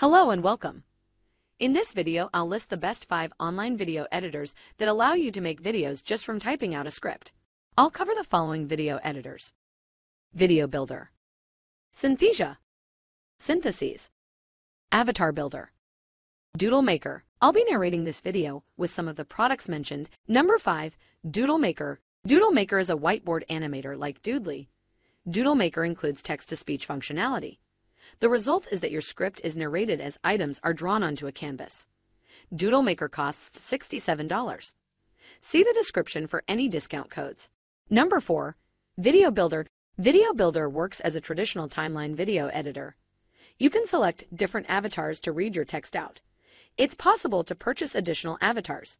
Hello and welcome. In this video, I'll list the best 5 online video editors that allow you to make videos just from typing out a script. I'll cover the following video editors. Video Builder Synthesia Synthesys Avatar Builder Doodle Maker I'll be narrating this video with some of the products mentioned. Number 5. Doodle Maker Doodle Maker is a whiteboard animator like Doodly. Doodle Maker includes text-to-speech functionality. The result is that your script is narrated as items are drawn onto a canvas. Doodle Maker costs $67. See the description for any discount codes. Number 4. Video Builder Video Builder works as a traditional timeline video editor. You can select different avatars to read your text out. It's possible to purchase additional avatars.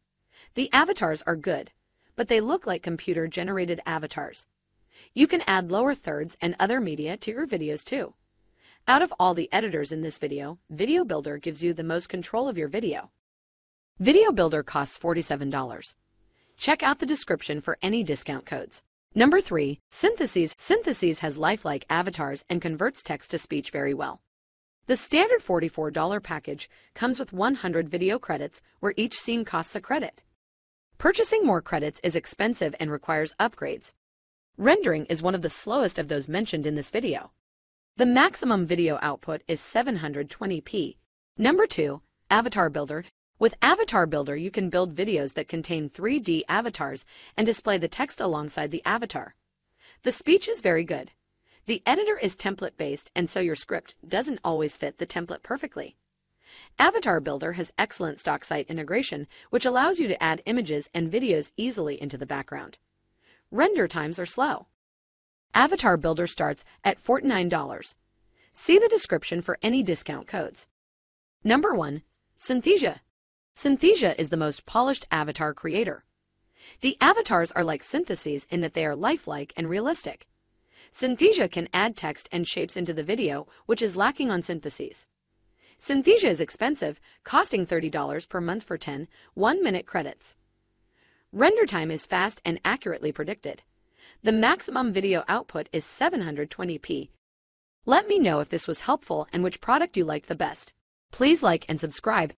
The avatars are good, but they look like computer-generated avatars. You can add lower thirds and other media to your videos too. Out of all the editors in this video, Video Builder gives you the most control of your video. Video Builder costs $47. Check out the description for any discount codes. Number 3. Synthesys Synthesys has lifelike avatars and converts text to speech very well. The standard $44 package comes with 100 video credits where each scene costs a credit. Purchasing more credits is expensive and requires upgrades. Rendering is one of the slowest of those mentioned in this video. The maximum video output is 720p. Number 2. Avatar Builder. With Avatar Builder, you can build videos that contain 3D avatars and display the text alongside the avatar. The speech is very good. The editor is template-based, and so your script doesn't always fit the template perfectly. Avatar Builder has excellent stock site integration, which allows you to add images and videos easily into the background. Render times are slow. Avatar Builder starts at $49. See the description for any discount codes. Number 1. Synthesia. Synthesia is the most polished avatar creator. The avatars are like Synthesys in that they are lifelike and realistic. Synthesia can add text and shapes into the video, which is lacking on Synthesys. Synthesia is expensive, costing $30 per month for 10 one-minute credits. Render time is fast and accurately predicted. The maximum video output is 720p. Let me know if this was helpful and which product you liked the best. Please like and subscribe